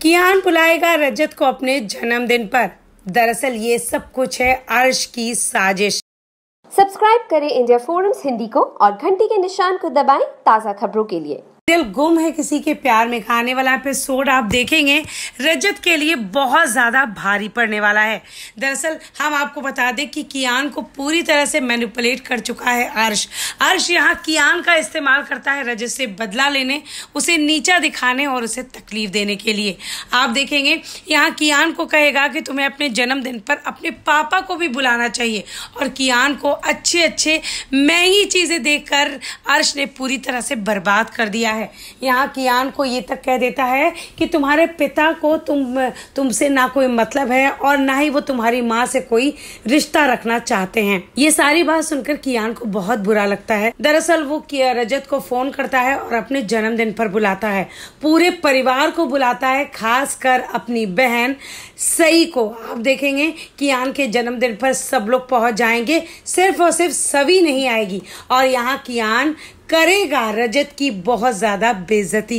कियान बुलाएगा रजत को अपने जन्मदिन पर। दरअसल ये सब कुछ है अर्श की साजिश। सब्सक्राइब करें इंडिया फोरम्स हिंदी को और घंटी के निशान को दबाएँ ताज़ा खबरों के लिए। दिल गुम है किसी के प्यार में खाने वाला एपिसोड आप देखेंगे। रजत के लिए बहुत ज़्यादा भारी पड़ने वाला है। दरअसल हम आपको बता दें कि कियान को पूरी तरह से मैनिपुलेट कर चुका है अर्श अर्श यहाँ कियान का इस्तेमाल करता है रजत से बदला लेने, उसे नीचा दिखाने और उसे तकलीफ़ देने के लिए। आप देखेंगे, यहाँ कियान को कहेगा कि तुम्हें अपने जन्मदिन पर अपने पापा को भी बुलाना चाहिए और कियान को अच्छे अच्छे महँगी चीज़ें देखकर अर्श ने पूरी तरह से बर्बाद कर दिया है। है। यहाँ कियान को ये तक कह देता है कि तुम्हारे पिता को तुम, तुमसे ना कोई मतलब है और ना ही वो तुम्हारी माँ से कोई रिश्ता रखना चाहते हैं। ये सारी बात सुनकर कियान को बहुत बुरा लगता है। दरअसल वो रजत को फ़ोन करता है और अपने जन्मदिन पर बुलाता है। पूरे परिवार को बुलाता है खास अपनी बहन सई को। आप देखेंगे, कियान के जन्मदिन पर सब लोग पहुँच जाएँगे। सिर्फ़ और सिर्फ़ सभी नहीं आएगी। और यहाँ कियान करेगा रजत की बहुत ज़्यादा बेजती